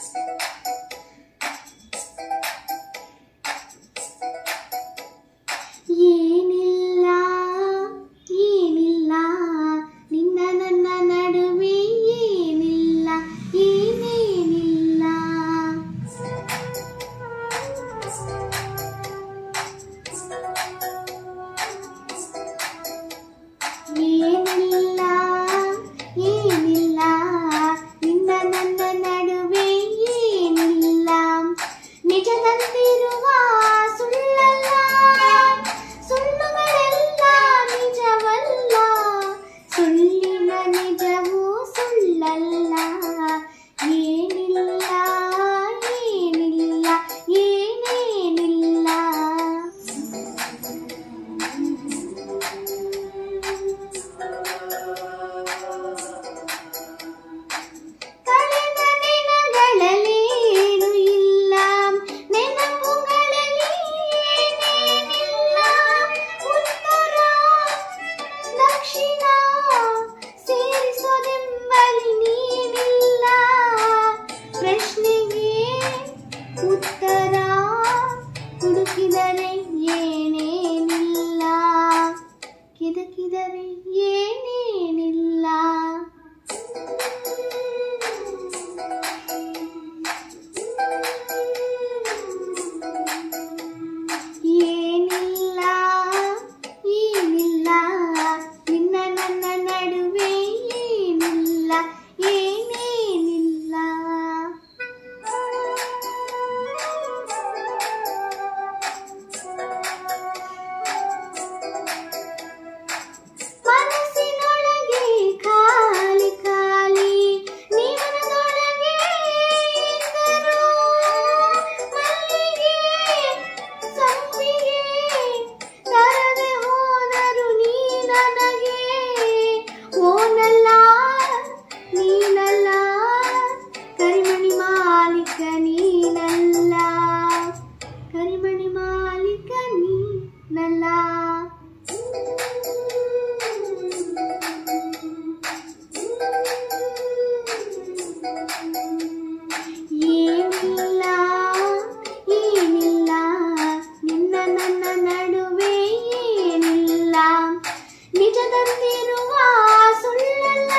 Let's. மாலிக்க நீ நல்லா. கரிமணி மாலிக்க நீ நல்லா. ನಿಜದಂತಿರುವ ಸುಳ್ಳಲ್ಲ